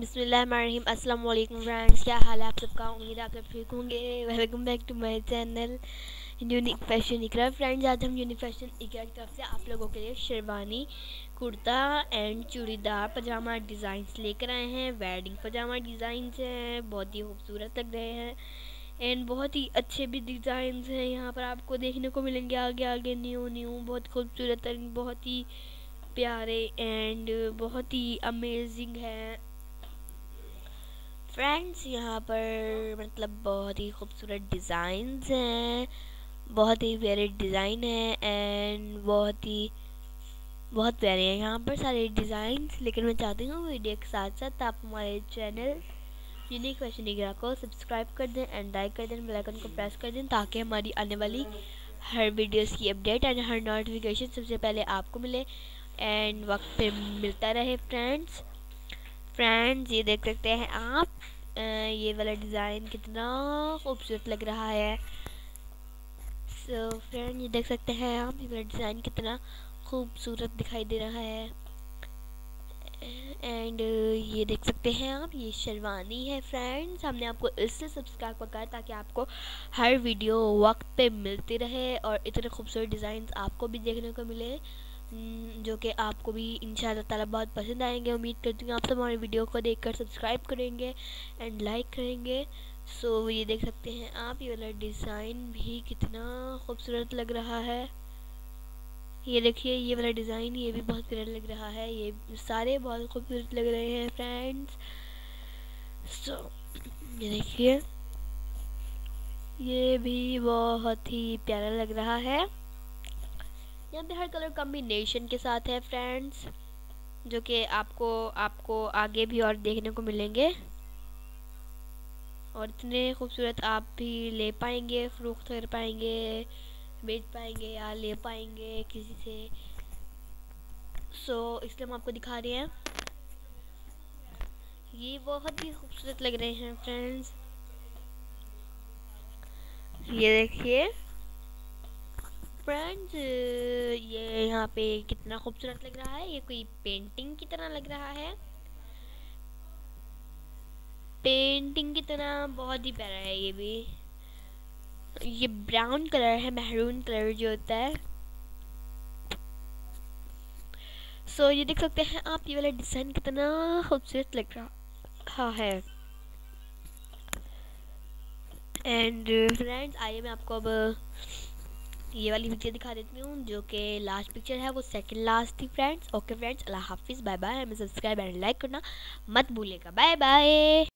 बिस्मिल्लाहिर्रहमानिर्रहीम। अस्सलाम वालेकुम फ्रेंड्स, क्या हाल है आप सबका? उम्मीद है आप सब ठीक होंगे। Welcome back to my channel unique fashion Iqra. Friends, आज हम यूनिक फ़ैशन इकरा की तरफ़ से आप लोगों के लिए शेरवानी कुर्ता एंड चूड़ीदार पजामा डिज़ाइंस लेकर आए हैं। वेडिंग पजामा डिज़ाइंस हैं, बहुत ही खूबसूरत लग रहे हैं। एंड बहुत ही अच्छे भी डिज़ाइंस हैं। यहाँ पर आपको देखने को मिलेंगे आगे आगे, न्यू न्यू, बहुत खूबसूरत बहुत ही प्यारे एंड बहुत ही अमेजिंग है। फ्रेंड्स यहाँ पर मतलब बहुत ही खूबसूरत डिज़ाइंस हैं, बहुत ही प्यारे डिज़ाइन है एंड बहुत ही, बहुत प्यारे हैं यहाँ पर सारे डिज़ाइंस लेकिन मैं चाहती हूँ वीडियो के साथ साथ आप हमारे चैनल यूनिक फ़ैशन निगरा को सब्सक्राइब कर दें एंड लाइक कर दें बेल को प्रेस कर दें ताकि हमारी आने वाली हर वीडियोस की अपडेट एंड हर नोटिफिकेशन सबसे पहले आपको मिले। एंड वक्त पे मिलता रहे फ्रेंड्स फ्रेंड्स ये देख सकते हैं आप। आ, ये वाला डिज़ाइन कितना खूबसूरत लग रहा है। सो so, फ्रेंड ये देख सकते हैं आप ये वाला डिज़ाइन कितना खूबसूरत दिखाई दे रहा है। एंड ये देख सकते हैं आप ये शेरवानी है फ्रेंड्स हमने आपको इससे सब्सक्राइब कर ताकि आपको हर वीडियो वक्त पे मिलती रहे और इतने खूबसूरत डिज़ाइन आपको भी देखने को मिले। जो कि आपको भी इन ताला बहुत पसंद आएँगे। उम्मीद करती हूँ आप सब हमारे वीडियो को देखकर सब्सक्राइब करेंगे एंड लाइक करेंगे। सो so, ये देख सकते हैं आप ये वाला डिज़ाइन भी कितना खूबसूरत लग रहा है। ये देखिए ये वाला डिज़ाइन ये भी बहुत प्यारा लग रहा है। ये सारे बहुत खूबसूरत लग रहे हैं फ्रेंड्स सो so, ये देखिए ये भी बहुत ही प्यारा लग रहा है। यहाँ पे हर कलर कॉम्बिनेशन के साथ है फ्रेंड्स जो कि आपको आपको आगे भी और देखने को मिलेंगे। और इतने खूबसूरत आप भी ले पाएँगे फ़रोख्त कर पाएँगे बेच पाएँगे या ले पाएँगे किसी से। सो so, इसलिए हम आपको दिखा रहे हैं। ये बहुत ही खूबसूरत लग रहे हैं फ्रेंड्स ये देखिए। फ्रेंड्स ये यहाँ पे कितना खूबसूरत लग रहा है ये कोई पेंटिंग की तरह लग रहा है। पेंटिंग की तरह बहुत ही प्यारा है ये भी। ये ब्राउन कलर है महरून कलर जो होता है। सो so, ये देख सकते हैं आप ये वाला डिज़ाइन कितना खूबसूरत लग रहा है। एंड फ्रेंड्स आइए मैं आपको अब ये वाली पिक्चर दिखा देती हूँ, जो कि लास्ट पिक्चर है, वो सेकंड लास्ट थी फ्रेंड्स ओके फ्रेंड्स अल्लाह हाफिज़. बाय बाय हमें सब्सक्राइब एंड लाइक करना मत भूलेगा बाय बाय